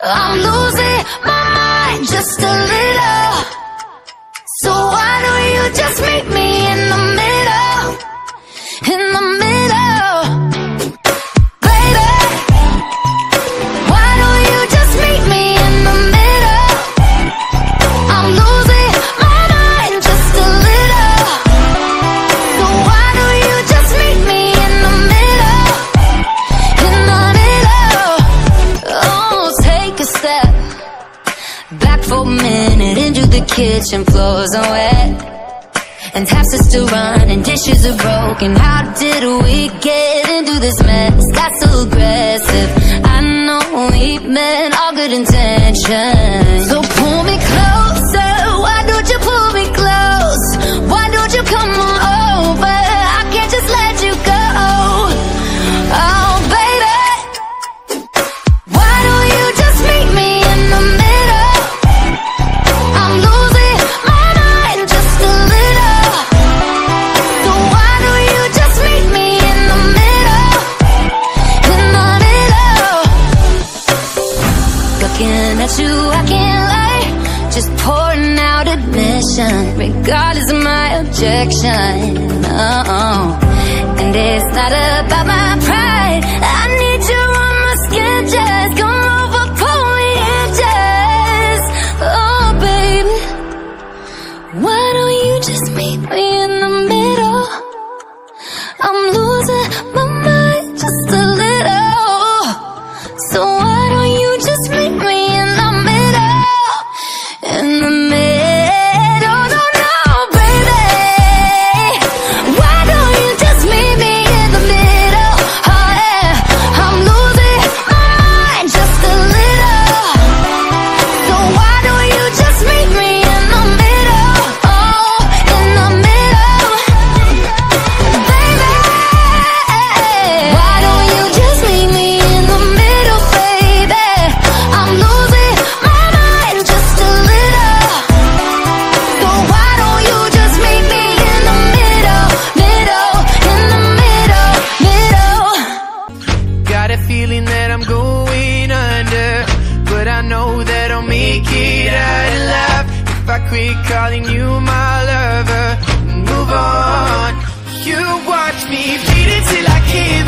I'm losing my for a minute into the kitchen Floors are wet. And taps are still running, dishes are broken. How did we get into this mess? Got so aggressive. I know we meant all good intentions. So Just pouring out admission Regardless of my objection oh. And it's not about my pride. I need you on my skin Just come over, pull me in just. Oh, baby Why don't you just meet me quit calling you my lover and move on You watch me bleed until I can.